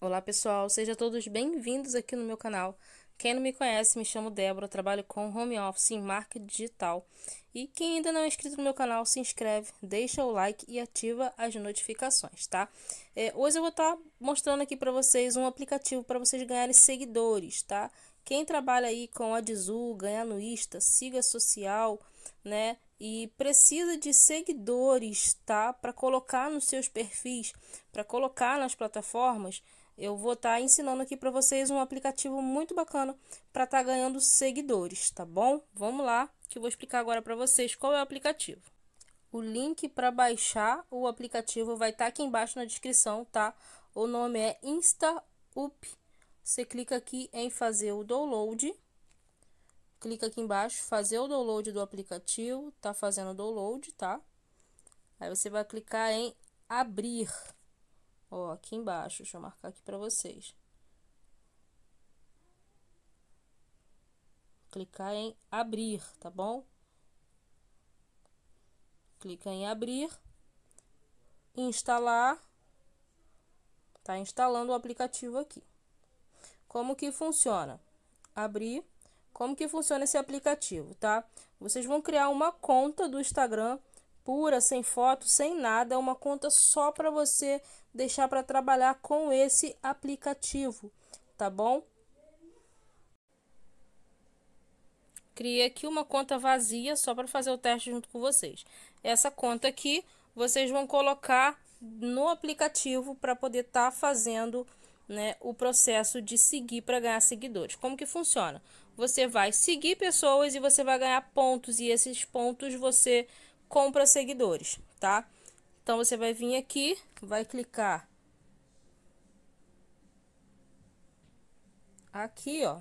Olá pessoal, sejam todos bem-vindos aqui no meu canal. Quem não me conhece, me chamo Débora, trabalho com home office em marketing digital. E quem ainda não é inscrito no meu canal, se inscreve, deixa o like e ativa as notificações, tá? É, hoje eu vou estar tá mostrando aqui para vocês um aplicativo para vocês ganharem seguidores, tá? Quem trabalha aí com a Dizu, ganha Insta, siga social, né? E precisa de seguidores, tá? Para colocar nos seus perfis, para colocar nas plataformas, eu vou estar tá ensinando aqui para vocês um aplicativo muito bacana para estar tá ganhando seguidores, tá bom? Vamos lá, que eu vou explicar agora para vocês qual é o aplicativo. O link para baixar o aplicativo vai estar tá aqui embaixo na descrição, tá? O nome é InstaUp. Você clica aqui em fazer o download. Clica aqui embaixo, fazer o download do aplicativo, tá fazendo o download, tá? Aí você vai clicar em abrir. Ó, aqui embaixo, deixa eu marcar aqui para vocês. Clicar em abrir, tá bom? Clica em abrir, instalar. Tá instalando o aplicativo aqui. Como que funciona? Abrir. Como que funciona esse aplicativo, tá? Vocês vão criar uma conta do Instagram pura, sem foto, sem nada, é uma conta só para você deixar para trabalhar com esse aplicativo, tá bom? Criei aqui uma conta vazia só para fazer o teste junto com vocês. Essa conta aqui vocês vão colocar no aplicativo para poder estar tá fazendo né, o processo de seguir para ganhar seguidores. Como que funciona? Você vai seguir pessoas e você vai ganhar pontos e esses pontos você compra seguidores, tá? Então você vai vir aqui, vai clicar aqui, ó.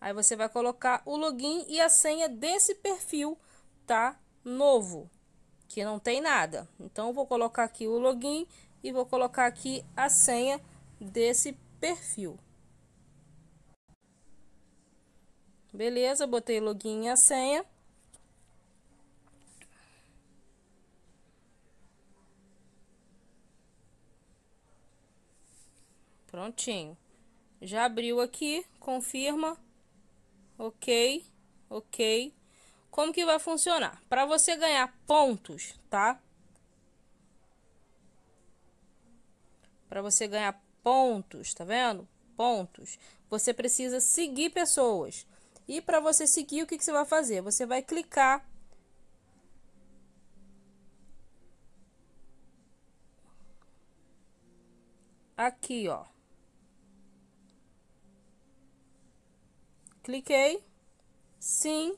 Aí você vai colocar o login e a senha desse perfil, tá? Novo, que não tem nada. Então vou colocar aqui o login e vou colocar aqui a senha desse perfil. Beleza, botei login e a senha. Prontinho. Já abriu aqui, confirma. Ok, ok. Como que vai funcionar? Para você ganhar pontos, tá? Para você ganhar pontos, tá vendo? Pontos. Você precisa seguir pessoas. E para você seguir, o que, que você vai fazer? Você vai clicar aqui, ó. Cliquei. Sim.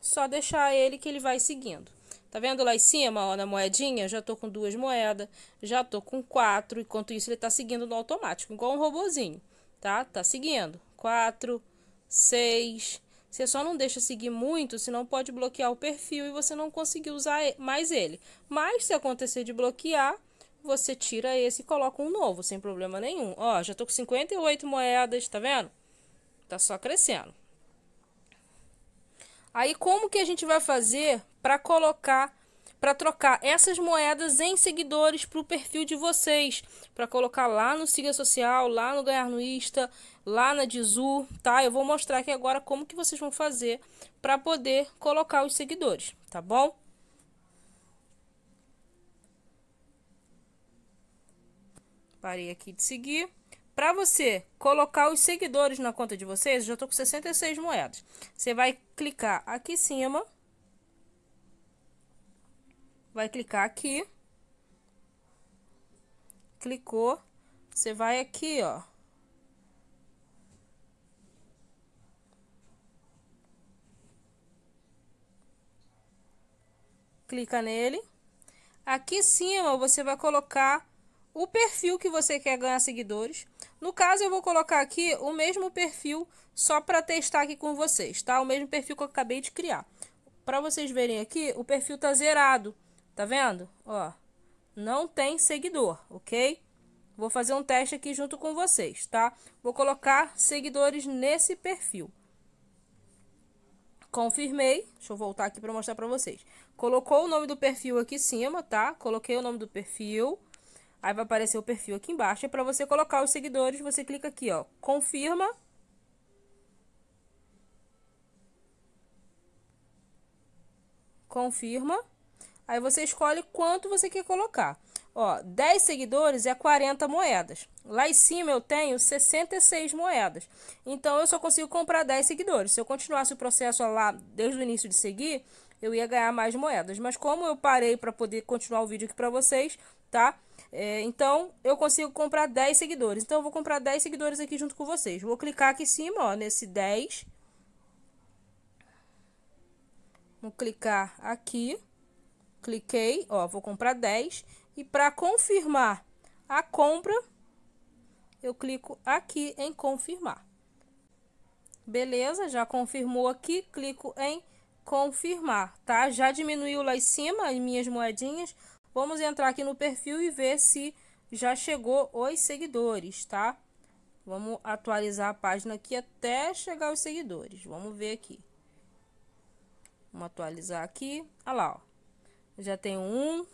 Só deixar ele que ele vai seguindo. Tá vendo lá em cima, ó, na moedinha? Já tô com duas moedas, já tô com quatro. Enquanto isso, ele tá seguindo no automático, igual um robozinho, tá? Tá seguindo. Quatro, 6. Você só não deixa seguir muito, senão pode bloquear o perfil e você não conseguir usar mais ele. Mas se acontecer de bloquear, você tira esse e coloca um novo, sem problema nenhum. Ó, já tô com 58 moedas, tá vendo? Tá só crescendo. Aí como que a gente vai fazer para colocar para trocar essas moedas em seguidores para o perfil de vocês, para colocar lá no Siga Social, lá no Ganhar no Insta, lá na Dizu, tá? Eu vou mostrar aqui agora como que vocês vão fazer para poder colocar os seguidores, tá bom? Parei aqui de seguir. Para você colocar os seguidores na conta de vocês, eu já estou com 66 moedas. Você vai clicar aqui em cima vai clicar aqui. Clicou, você vai aqui, ó. Clica nele. Aqui em cima você vai colocar o perfil que você quer ganhar seguidores. No caso, eu vou colocar aqui o mesmo perfil só para testar aqui com vocês, tá? O mesmo perfil que eu acabei de criar. Para vocês verem aqui, o perfil tá zerado. Tá vendo? Ó, não tem seguidor, ok? Vou fazer um teste aqui junto com vocês, tá? Vou colocar seguidores nesse perfil. Confirmei. Deixa eu voltar aqui para mostrar para vocês. colocou o nome do perfil aqui em cima, tá? Coloquei o nome do perfil. Aí vai aparecer o perfil aqui embaixo. E para você colocar os seguidores, você clica aqui, ó, confirma. Confirma. Aí você escolhe quanto você quer colocar. Ó, 10 seguidores é 40 moedas. Lá em cima eu tenho 66 moedas. Então eu só consigo comprar 10 seguidores. Se eu continuasse o processo lá desde o início de seguir, eu ia ganhar mais moedas. Mas como eu parei para poder continuar o vídeo aqui para vocês, tá? É, então eu consigo comprar 10 seguidores. Então eu vou comprar 10 seguidores aqui junto com vocês. Vou clicar aqui em cima, ó, nesse 10. Vou clicar aqui. Cliquei, ó, vou comprar 10 e para confirmar a compra, eu clico aqui em confirmar. Beleza, já confirmou aqui, clico em confirmar, tá? Já diminuiu lá em cima as minhas moedinhas. Vamos entrar aqui no perfil e ver se já chegou os seguidores, tá? Vamos atualizar a página aqui até chegar os seguidores. Vamos ver aqui. Vamos atualizar aqui. Olha lá, ó. Já tem um,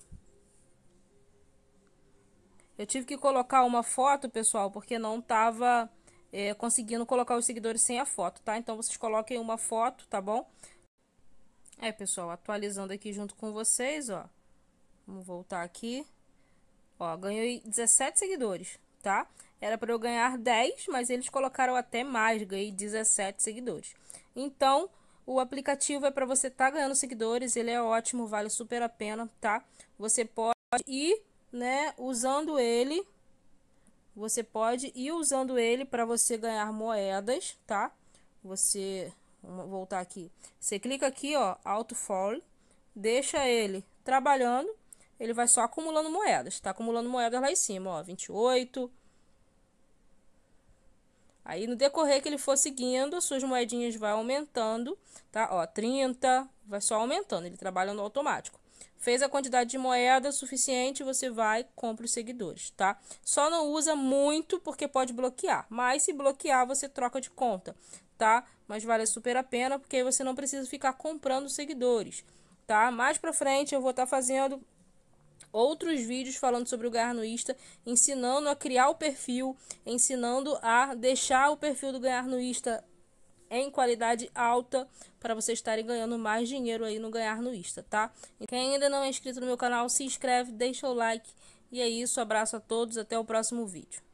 eu tive que colocar uma foto, pessoal, porque não tava é, conseguindo colocar os seguidores sem a foto, tá? Então, vocês coloquem uma foto, tá bom? É, pessoal, atualizando aqui junto com vocês, ó. Vamos voltar aqui. Ó, ganhei 17 seguidores, tá? Era para eu ganhar 10, mas eles colocaram até mais, ganhei 17 seguidores. Então, o aplicativo é para você estar tá ganhando seguidores, ele é ótimo, vale super a pena, tá? Você pode ir né, usando ele, você pode ir usando ele para você ganhar moedas, tá? Você, vamos voltar aqui. Você clica aqui, ó, Auto Fall, deixa ele trabalhando, ele vai só acumulando moedas, tá acumulando moedas lá em cima, ó, 28. Aí no decorrer que ele for seguindo, suas moedinhas vai aumentando, tá? Ó, 30, vai só aumentando, ele trabalha no automático. Fez a quantidade de moeda suficiente, você vai compra os seguidores, tá? Só não usa muito porque pode bloquear, mas se bloquear você troca de conta, tá? Mas vale super a pena porque você não precisa ficar comprando seguidores, tá? Mais pra frente eu vou estar tá fazendo outros vídeos falando sobre o Insta, ensinando a criar o perfil, ensinando a deixar o perfil do Insta em qualidade alta para vocês estarem ganhando mais dinheiro aí no Insta, tá? Quem ainda não é inscrito no meu canal, se inscreve, deixa o like. E é isso, abraço a todos, até o próximo vídeo.